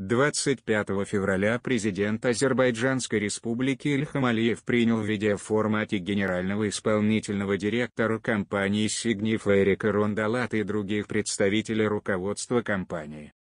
25 февраля президент Азербайджанской республики Ильхам Алиев принял в видеоформате генерального исполнительного директора компании Signif Эрика Рондалата и других представителей руководства компании.